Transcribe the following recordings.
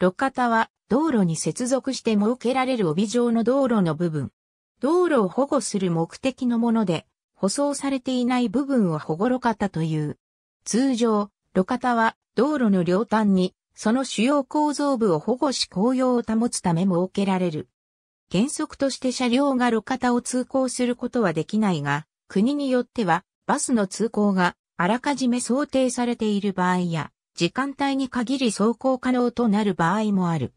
路肩は道路に接続して設けられる帯状の道路の部分。道路を保護する目的のもので、舗装されていない部分を保護路肩という。通常、路肩は道路の両端にその主要構造部を保護し紅葉を保つため設けられる。原則として車両が路肩を通行することはできないが、国によってはバスの通行があらかじめ想定されている場合や、時間帯に限り走行可能となる場合もある。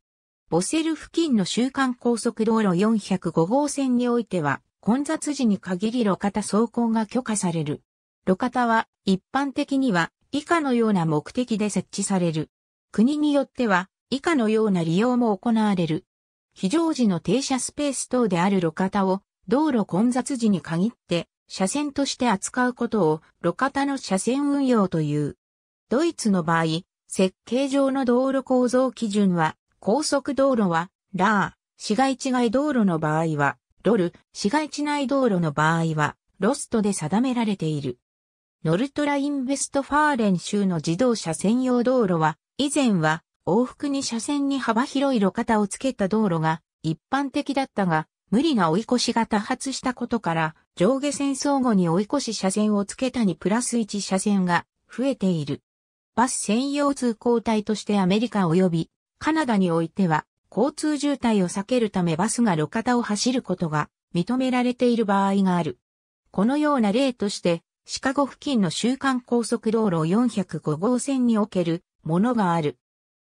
ボセル付近の週間高速道路405号線においては、混雑時に限り路肩走行が許可される。路肩は一般的には以下のような目的で設置される。国によっては以下のような利用も行われる。非常時の停車スペース等である路肩を道路混雑時に限って車線として扱うことを路肩の車線運用という。ドイツの場合、設計上の道路構造基準は高速道路は RAA、市街地外道路の場合は RAL、市街地内道路の場合は RASt で定められている。ノルトラインベストファーレン州の自動車専用道路は以前は往復に車線に幅広い路肩をつけた道路が一般的だったが、無理な追い越しが多発したことから、上下線相互に追い越し車線をつけた2プラス1車線が増えている。バス専用通行帯としてアメリカ及びカナダにおいては、交通渋滞を避けるためバスが路肩を走ることが認められている場合がある。このような例として、シカゴ付近の週間高速道路405号線におけるものがある。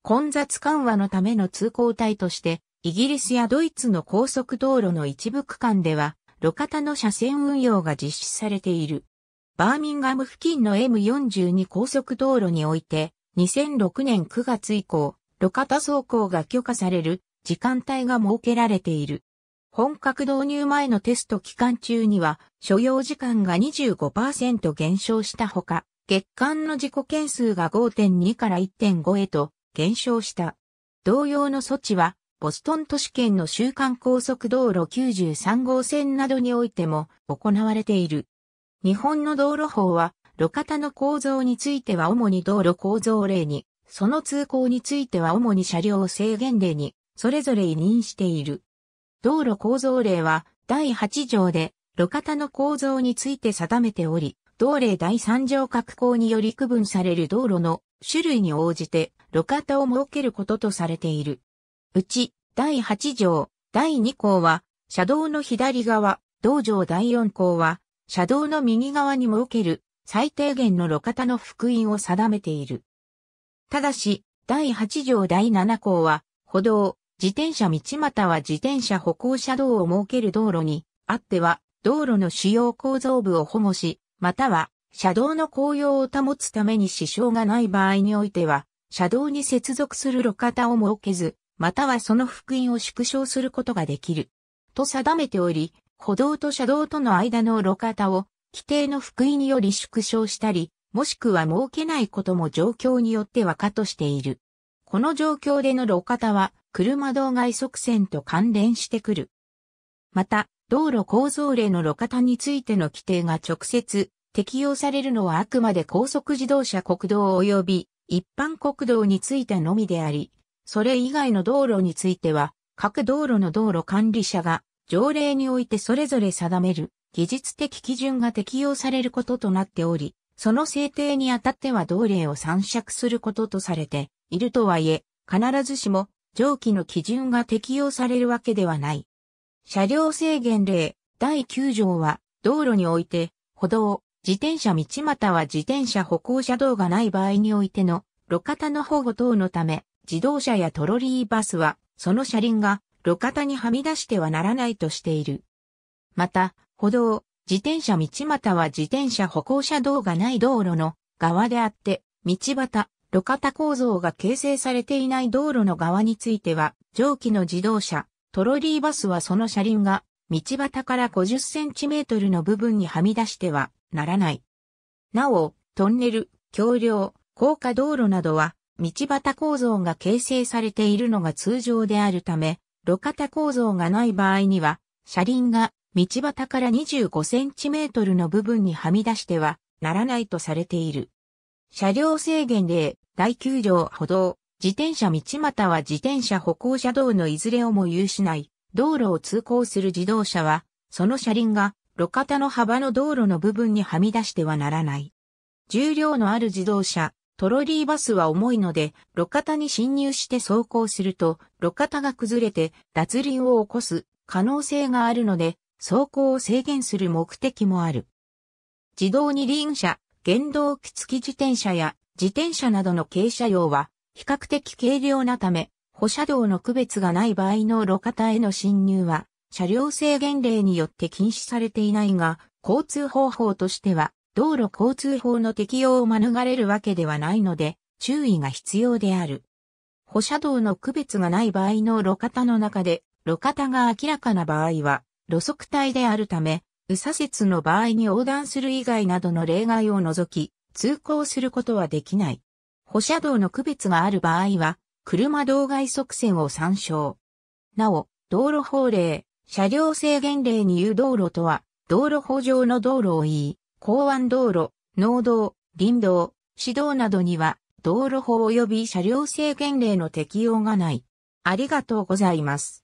混雑緩和のための通行帯として、イギリスやドイツの高速道路の一部区間では、路肩の車線運用が実施されている。バーミンガム付近の M42 高速道路において、2006年9月以降、路肩走行が許可される時間帯が設けられている。本格導入前のテスト期間中には、所要時間が25%減少したほか、月間の事故件数が5.2から1.5へと減少した。同様の措置は、ボストン都市圏の週間高速道路93号線などにおいても行われている。日本の道路法は、路肩の構造については主に道路構造例に、その通行については主に車両制限例に、それぞれ委任している。道路構造例は、第8条で、路肩の構造について定めており、同例第3条格好により区分される道路の種類に応じて路肩を設けることとされている。うち、第8条、第2項は、車道の左側、道場第4項は、車道の右側に設ける最低限の路肩の福音を定めている。ただし、第8条第7項は、歩道、自転車道または自転車歩行者道を設ける道路にあっては、道路の主要構造部を保護し、または車道の紅葉を保つために支障がない場合においては、車道に接続する路肩を設けず、またはその福音を縮小することができる。と定めており、歩道と車道との間の路肩を規定の福音により縮小したり、もしくは設けないことも状況によっては可としている。この状況での路肩は、車道外側線と関連してくる。また、道路構造例の路肩についての規定が直接適用されるのはあくまで高速自動車国道及び一般国道についてのみであり、それ以外の道路については、各道路の道路管理者が条例においてそれぞれ定める技術的基準が適用されることとなっており、その制定にあたっては同例を参酌することとされているとはいえ、必ずしも上記の基準が適用されるわけではない。車両制限例第9条は道路において歩道、自転車道または自転車歩行者道がない場合においての路肩の保護等のため、自動車やトロリーバスは、その車輪が路肩にはみ出してはならないとしている。また、歩道、自転車道または自転車歩行者道がない道路の側であって、道端、路肩構造が形成されていない道路の側については、上記の自動車、トロリーバスはその車輪が道端から50センチメートルの部分にはみ出してはならない。なお、トンネル、橋梁、高架道路などは、道端構造が形成されているのが通常であるため、路肩構造がない場合には、車輪が道端から25センチメートルの部分にはみ出してはならないとされている。車両制限例第9条歩道、自転車道または自転車歩行者道のいずれをも有しない道路を通行する自動車は、その車輪が路肩の幅の道路の部分にはみ出してはならない。重量のある自動車、トロリーバスは重いので、路肩に侵入して走行すると、路肩が崩れて脱輪を起こす可能性があるので、走行を制限する目的もある。自動二輪車、原動機付き自転車や自転車などの軽車用は、比較的軽量なため、歩車道の区別がない場合の路肩への侵入は、車両制限令によって禁止されていないが、交通方法としては、道路交通法の適用を免れるわけではないので、注意が必要である。歩車道の区別がない場合の路肩の中で、路肩が明らかな場合は、路側帯であるため、右左折の場合に横断する以外などの例外を除き、通行することはできない。歩車道の区別がある場合は、車道外側線を参照。なお、道路法令、車両制限令に言う道路とは、道路法上の道路を言い、港湾道路、農道、林道、市道などには、道路法及び車両制限令の適用がない。ありがとうございます。